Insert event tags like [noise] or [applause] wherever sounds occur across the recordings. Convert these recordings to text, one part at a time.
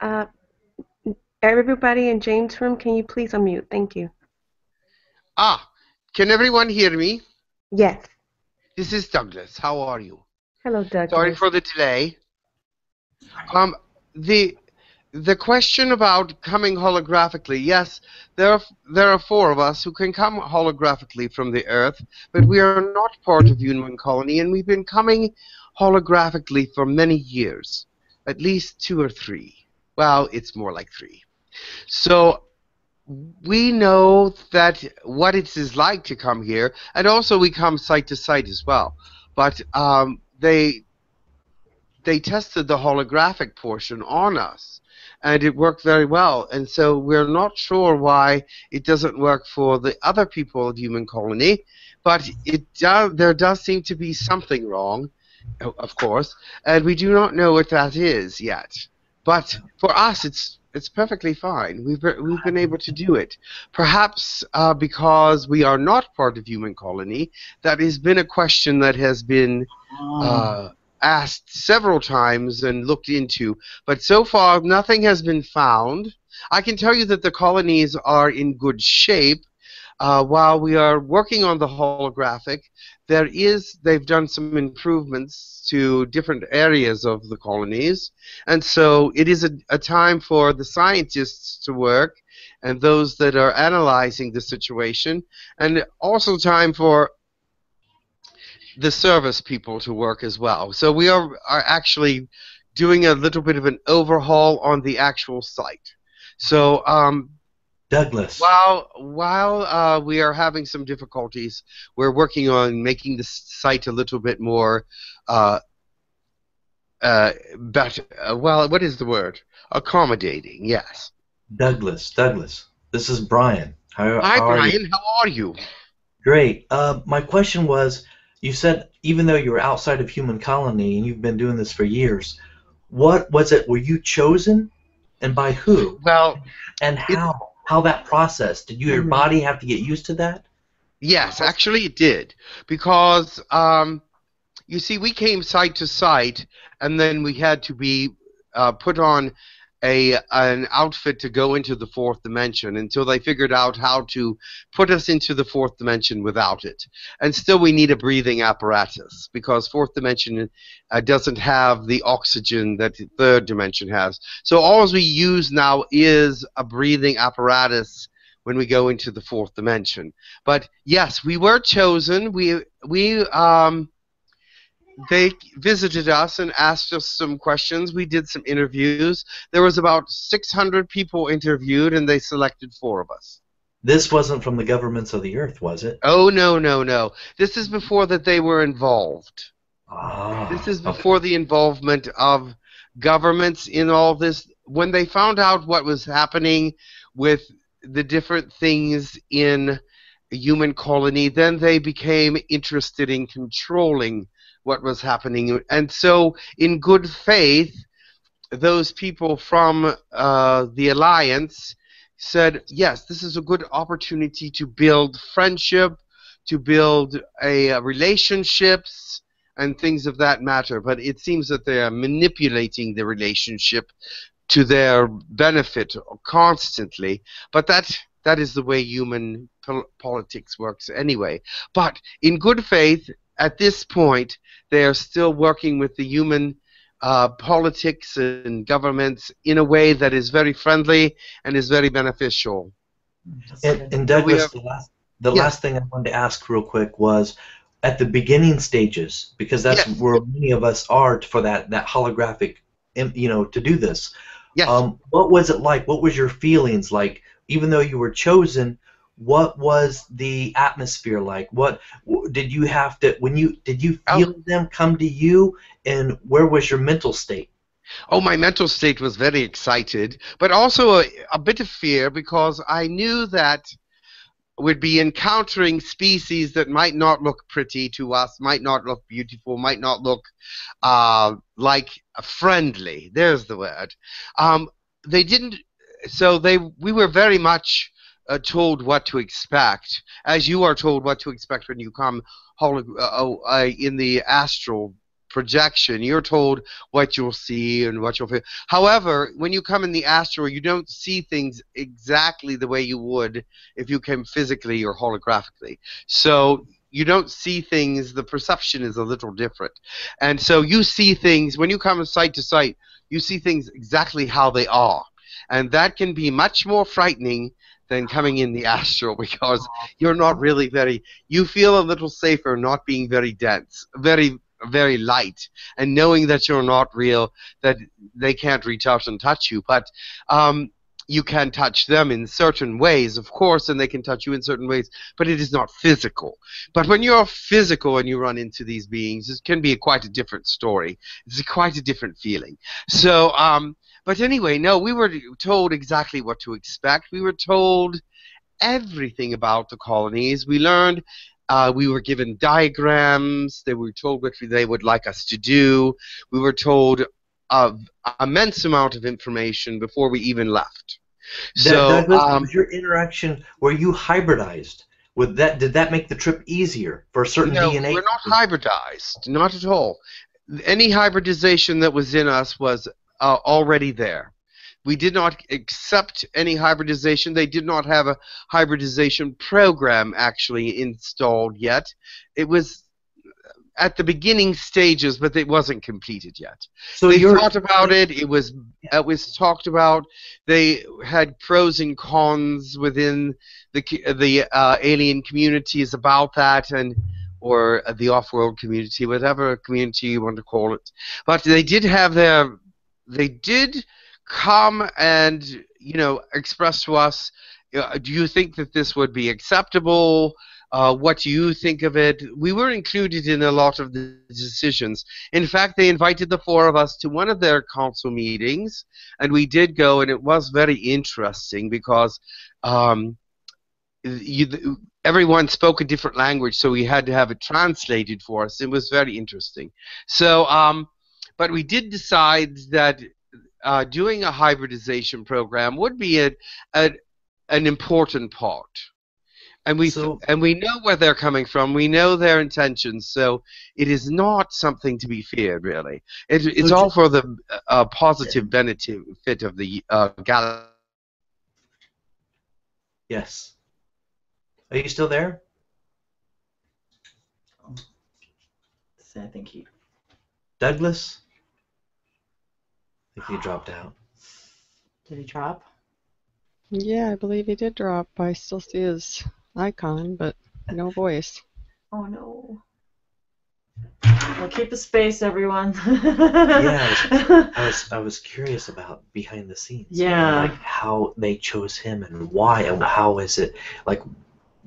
Uh, everybody in James' room, can you please unmute? Thank you. Ah, can everyone hear me? Yes. This is Douglas. How are you? Hello, Douglas. Sorry for the delay. Um, the the question about coming holographically, yes, there are, there are four of us who can come holographically from the Earth, but we are not part of Human Colony, and we've been coming holographically for many years, at least two or three. Well, it's more like three. So we know that what it is like to come here, and also we come site to site as well. But um, they they tested the holographic portion on us, and it worked very well. And so we're not sure why it doesn't work for the other people of Human Colony, but it does. There does seem to be something wrong, of course, and we do not know what that is yet. But for us, it's it's perfectly fine. We've we've been able to do it. Perhaps uh, because we are not part of Human Colony, that has been a question that has been uh, asked several times and looked into, but so far nothing has been found. I can tell you that the colonies are in good shape. Uh, while we are working on the holographic, there is they've done some improvements to different areas of the colonies, and so it is a, a time for the scientists to work and those that are analyzing the situation, and also time for the service people to work as well. So we are, are actually doing a little bit of an overhaul on the actual site. So um, Douglas. while while uh, we are having some difficulties, we're working on making the site a little bit more uh, uh, better. Uh, well, what is the word? Accommodating. Yes. Douglas. Douglas. This is Brian. How, Hi, how? Brian. How are you? Great. Uh, my question was, you said even though you were outside of Human Colony and you've been doing this for years, what was it? Were you chosen, and by who, Well, and how? How that process? Did you, your Mhm. body have to get used to that? Yes, actually it did. Because, um, you see, we came site to site, and then we had to be uh, put on a an outfit to go into the fourth dimension until they figured out how to put us into the fourth dimension without it. And still, we need a breathing apparatus because fourth dimension uh, doesn't have the oxygen that the third dimension has. So all we use now is a breathing apparatus when we go into the fourth dimension. But yes, we were chosen. We we um they visited us and asked us some questions. We did some interviews. There was about 600 people interviewed, and they selected four of us. This wasn't from the governments of the earth, was it? Oh no no no! This is before that they were involved. Ah. This is okay. before the involvement of governments in all this. When they found out what was happening with the different things in a human colony, then they became interested in controlling what was happening. And so, in good faith, those people from uh, the alliance said, yes, this is a good opportunity to build friendship, to build a, uh, relationships, and things of that matter. But it seems that they are manipulating the relationship to their benefit constantly. But that that is the way human pol- politics works anyway. But in good faith, at this point, they are still working with the human uh, politics and governments in a way that is very friendly and is very beneficial. And, and Douglas, have- the last the Yeah. last thing I wanted to ask real quick was at the beginning stages because that's Yes. where many of us are for that that holographic, you know, to do this. Yes. Um, what was it like? What was your feelings like? Even though you were chosen, what was the atmosphere like? What did you have to when you did you Oh. feel them come to you, and where was your mental state? Oh, my mental state was very excited, but also a, a bit of fear because I knew that we'd be encountering species that might not look pretty to us, might not look beautiful, might not look uh, like friendly. There's the word. Um, they didn't. So they we were very much uh, told what to expect, as you are told what to expect when you come uh, oh, uh, in the astral projection. You're told what you'll see and what you'll feel. However, when you come in the astral, you don't see things exactly the way you would if you came physically or holographically. So you don't see things. The perception is a little different, and so you see things when you come site to site. You see things exactly how they are, and that can be much more frightening than coming in the astral [laughs] because you're not really very you feel a little safer not being very dense very very light and knowing that you're not real that they can't reach out and touch you. But um, you can touch them in certain ways of course and they can touch you in certain ways but it is not physical. But when you're physical and you run into these beings it can be a, quite a different story. It's a, quite a different feeling. So um, but anyway, no, we were told exactly what to expect. We were told everything about the colonies. We learned, uh, we were given diagrams. They were told what they would like us to do. We were told an immense amount of information before we even left. So, Douglas, um, was your interaction where you hybridized? Would that did that make the trip easier for a certain no, DNA? we're not hybridized, not at all. Any hybridization that was in us was uh, already there. We did not accept any hybridization. They did not have a hybridization program actually installed yet. It was at the beginning stages, but it wasn't completed yet. so they thought about it. It was it was talked about. They had pros and cons within the the uh, alien communities about that, and or the off-world community, whatever community you want to call it. But they did have their they did come and you know express to us. uh, Do you think that this would be acceptable? Uh, what do you think of it? We were included in a lot of the decisions. In fact, they invited the four of us to one of their council meetings, and we did go, and it was very interesting because um, you, everyone spoke a different language, so we had to have it translated for us. It was very interesting. So, um, but we did decide that uh, doing a hybridization program would be a, a, an important part. And we So- and we know where they're coming from. We know their intentions. So it is not something to be feared, really. It, it's So all for the uh, positive benefit of the uh, galaxy. yes. Are you still there? I think he. Douglas? I think he dropped out. [sighs] Did he drop? Yeah, I believe he did drop. I still see his icon, but no voice. [laughs] Oh no. Well, keep a space, everyone. yeah, [laughs] I was I was curious about behind the scenes. Yeah. like how they chose him and why and how is it like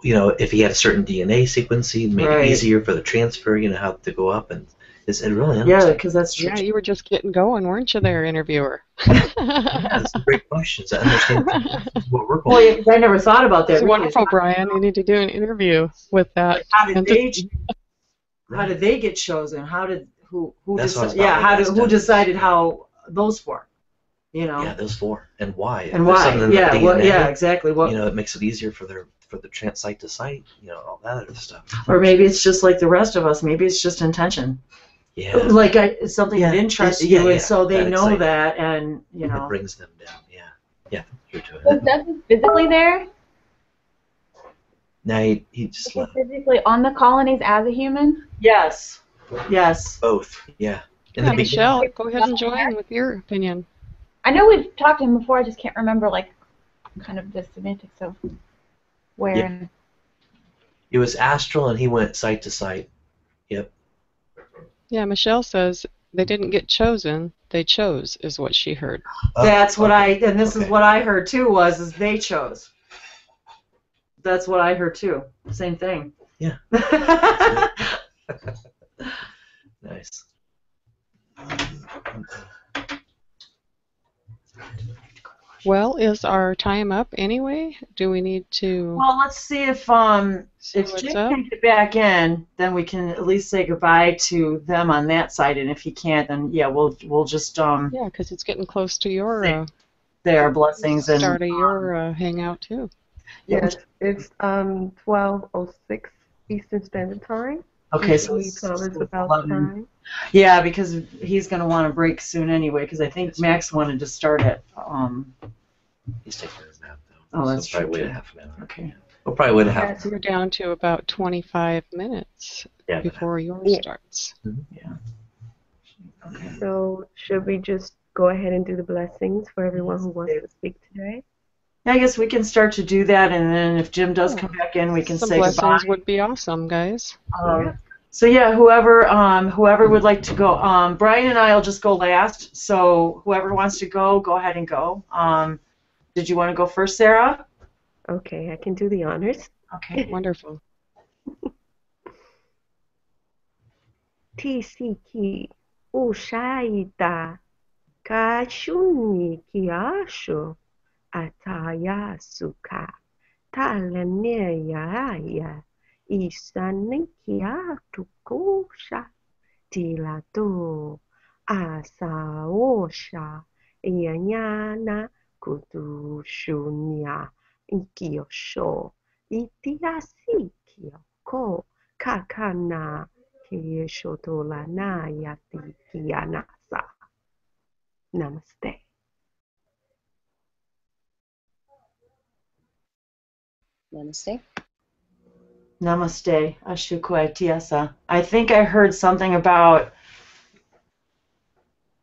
you know, if he had a certain DNA sequence, he made Right. it easier for the transfer, you know, how to go up and it's it really yeah, because that's true. Yeah, you were just getting going, weren't you, there, interviewer? [laughs] That's some great questions. I understand [laughs] what we're Well, going yeah, I never thought about that. It's really. wonderful, Brian. You need to do an interview with that. How did they? How did they get chosen? How did who? Who That's what decided? Yeah, how did who Douglas. decided how those four? You know, Yeah, those four. And why? And why? something in the Yeah, well, yeah, exactly. What? You know, it makes it easier for their for the trans site to site, you know, all that other stuff. or maybe it's just like the rest of us. Maybe it's just intention. Yeah. Like I, something Yeah, that interests yeah, you, yeah, and so they that know excitement. that, and you It know. brings them down. Yeah. Yeah. You're doing Was it. Douglas physically there? No, he, he just left physically on the colonies as a human? Yes. Yes. both. Yeah. In Yeah, the beginning. Michelle, go ahead and join with your opinion. I know we've talked to him before. I just can't remember like kind of the semantics of where. Yeah. and It was astral, and he went site to site. Yep. Yeah, Michelle says they didn't get chosen, they chose, is what she heard. Oh, That's what okay. I, and this is what I heard too. Was is they chose. That's what I heard too. Same thing. Yeah. [laughs] Nice. Well, is our time up anyway? Do we need to well, let's see if um see if what's Jake up? can get back in, then we can at least say goodbye to them on that side. And if he can't, then yeah, we'll we'll just um Yeah, because it's getting close to your uh, say our blessings and start of your uh, hangout too. Yes, it's um 12:06 Eastern Standard Time. Okay, so we it's promise it's about time. Yeah, because he's going to want to break soon anyway. Because I think Max wanted to start at. Um, He's taking his nap though. Oh, so that's probably true, wait a half an hour. okay. We'll probably wait a half. Yes. You're down to about 25 minutes Yeah. before yours Yeah. starts. So should we just go ahead and do the blessings for everyone who wants to speak today? Yeah, I guess we can start to do that, and then if Jim does come back in, we can Some say blessings goodbye. would be awesome, guys. Um, so yeah, whoever um, whoever would like to go, um, Brian and I will just go last. So whoever wants to go, go ahead and go. Um, did you want to go first, Sarah? Okay, I can do the honors. Okay. [laughs] Wonderful. Tisiki ushaita kashuni kiasho ataya suka. Talaneya isanikia tukusha. Tilato asaosha. Ianyana kutushunya. Ikiosho itiasikio ko. Kakana. Kiyeshotolana Yati Kiyanasa. Namaste. Namaste. Namaste, Ashukuaitiasa. I think I heard something about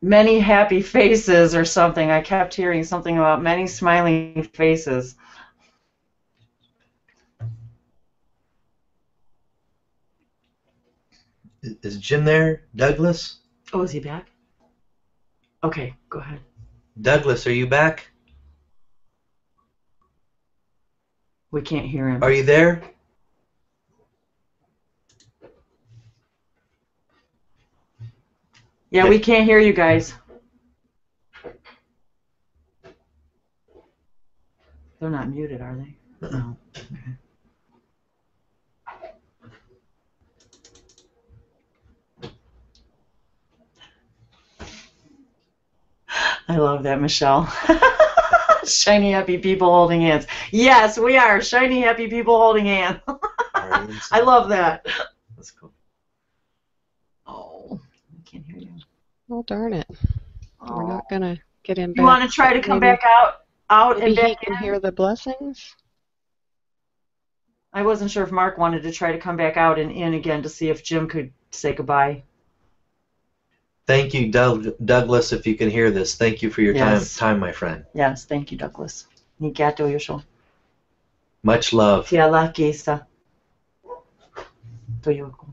many happy faces or something. I kept hearing something about many smiling faces. Is- Is Jim there? Douglas? Oh, is he back? Okay, go ahead. Douglas, are you back? We can't hear him. Are you there? Yeah, we can't hear you guys. They're not muted, are they? Uh-uh. No. I love that, Michelle. [laughs] [laughs] shiny, happy people holding hands. Yes, we are shiny, happy people holding hands. [laughs] I love that. That's cool. Oh, I can't hear you. Well, darn it. We're not oh. going to get in. back. You want to try to come maybe- back out, out Maybe and he back can in? hear the blessings. I wasn't sure if Mark wanted to try to come back out and in again to see if Jim could say goodbye. Thank you, Doug- Douglas, if you can hear this. Thank you for your Yes. time, time, my friend. Yes, thank you, Douglas. Ni gato yosho. Much love. Tia la kesa. Toyoko.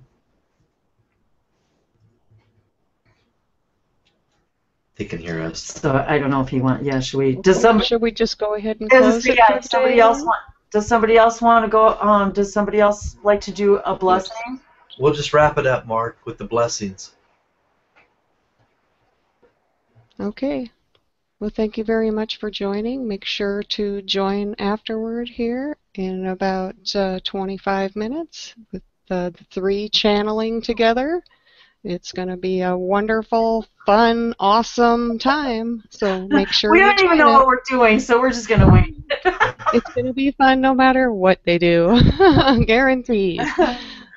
They can hear us. So I don't know if he want. Yeah, should we? Does somebody? Should we just go ahead and close it yeah, for somebody else want? Does somebody else want to go? Um, does somebody else like to do a blessing? We'll just wrap it up, Mark, with the blessings. Okay. Well, thank you very much for joining. Make sure to join afterward here in about uh, 25 minutes with the, the three channeling together. It's going to be a wonderful, fun, awesome time. So make sure [laughs] we don't even know us. what we're doing, so we're just gonna wait. [laughs] It's going to be fun no matter what they do. [laughs] Guaranteed.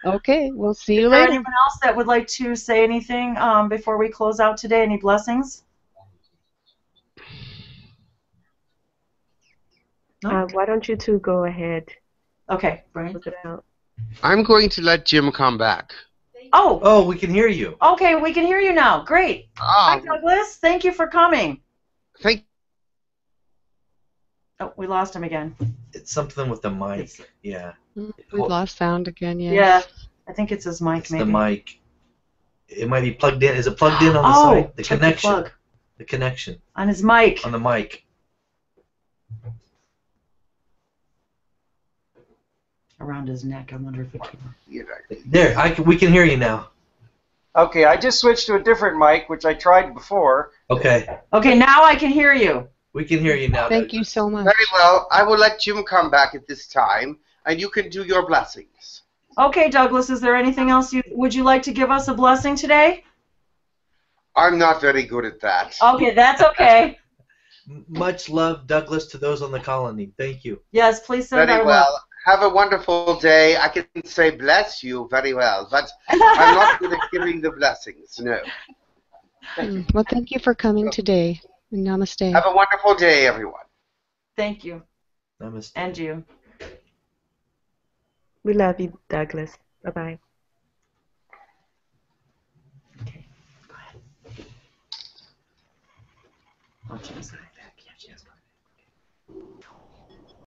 Okay, we'll see you Is there later. anyone else that would like to say anything um, before we close out today? Any blessings? No? Uh, why don't you two go ahead? Okay, Brian. Close it out. I'm going to let Jim come back. Oh, Oh, we can hear you. okay, we can hear you now. Great. Hi, Oh, Douglas. Thank you for coming. thank Oh, we lost him again. It's something with the mic. It's- Yeah. We've lost sound again, yes. Yeah, I think it's his mic, It's maybe. the mic. It might be plugged in. Is it plugged in on the oh, side? The check connection. plug The connection on his mic. on the mic. Around his neck. I wonder if it can. you. There, I can, we can hear you now. Okay, I just switched to a different mic, which I tried before. Okay, Okay, now I can hear you. we can hear you now. Thank you so much. Very well. I will let Jim come back at this time, and you can do your blessings. Okay, Douglas, is there anything else you would you like to give us a blessing today? I'm not very good at that. Okay, that's okay. [laughs] Much love, Douglas, to those on the colony. Thank you. Yes, please send Very our love. well. Have a wonderful day. I can say bless you very well, but I'm not good at giving the blessings. No. Mm, Well, thank you for coming today. Namaste. Have a wonderful day, everyone. Thank you. Namaste. And you. We love you, Douglas. Bye bye. Go ahead. She